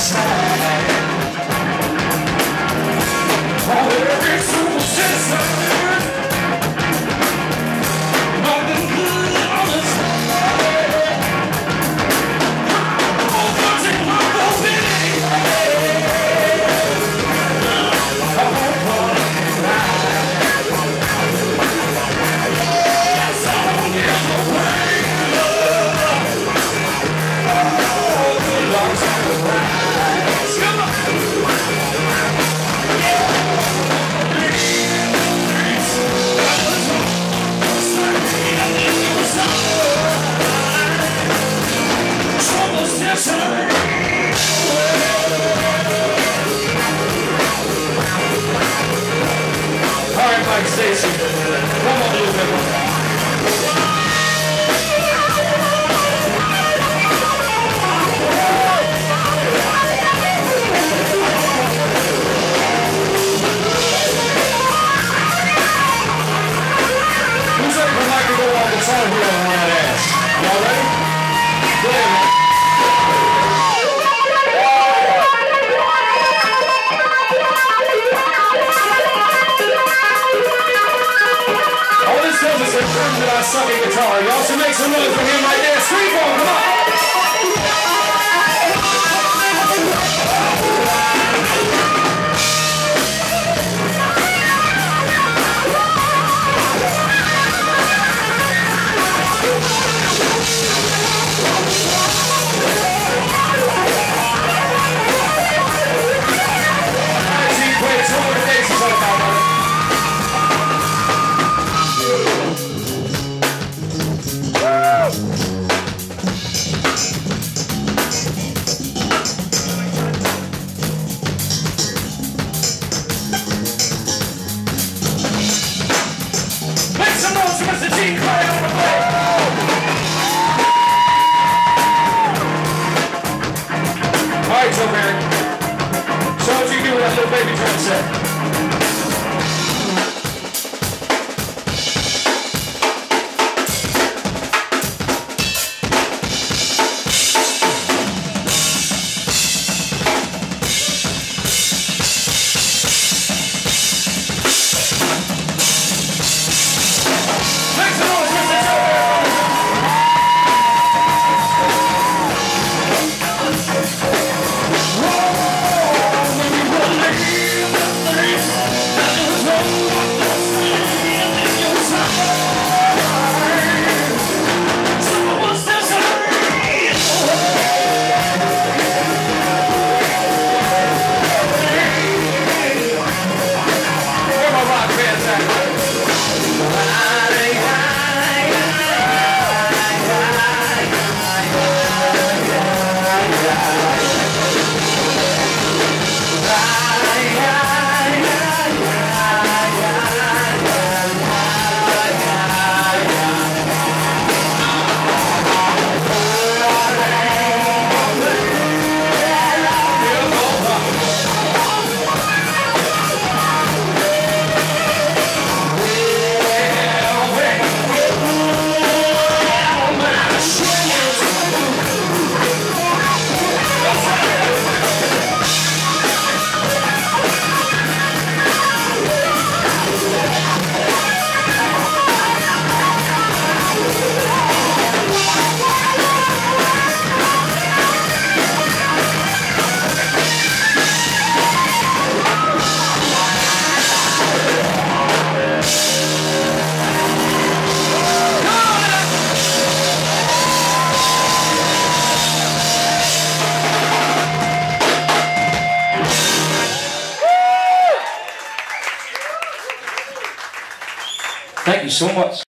Stacy. Man. All this is guitar. Y'all should make some noise for him right there. Street ball, right, Joe Barry. Us what you do with that little baby drum set. Thank you so much.